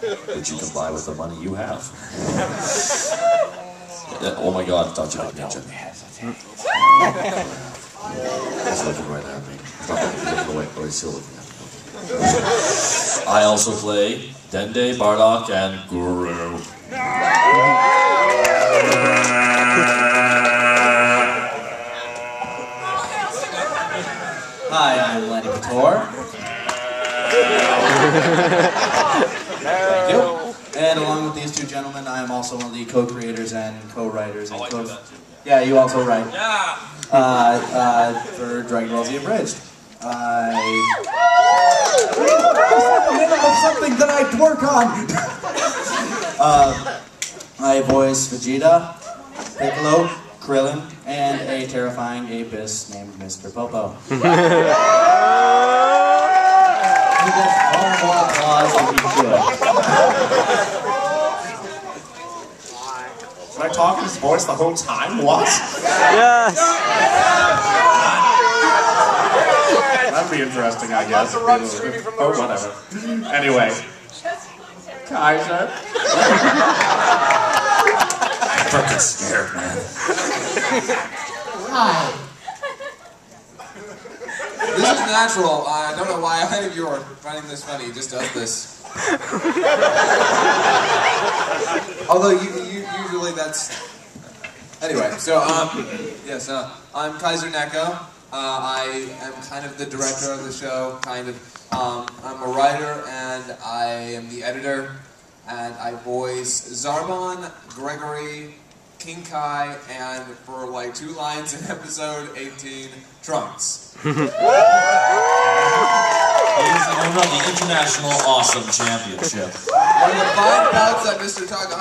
that you can buy with the money you have. Oh my God, touch it, ninja. He's looking right at me. Looking away. Oh, he's still looking at me. I also play Dende, Bardock, and Guru. Hi, I'm Lanipator. Thank you. And along with these two gentlemen, I am also one of the co-creators and co-writers. And Oh, I co do that too. Yeah, you also write Yeah! uh, uh, for Dragon Ball Z Abridged. I of something that I work on. uh, I voice Vegeta, Piccolo, Krillin, and a terrifying Abyss named Mr. Popo. Should I talk in his voice the whole time? What? Yes. That'd be interesting, I guess. Oh, whatever. Anyway. Kaiser. I'm fucking scared, man. Hi. This is natural. I don't know why any of you are finding this funny. He just does this. Although you, usually that's. Anyway, so um, yes, uh, I'm Kaiser Neko. Uh, I am kind of the director of the show. Kind of. Um, I'm a writer and I am the editor, and I voice Zarbon, Gregory, King Kai, and for like two lines in episode 18, Trunks. He's the owner of the International Awesome Championship. One of the five bouts that Mr. Takahashi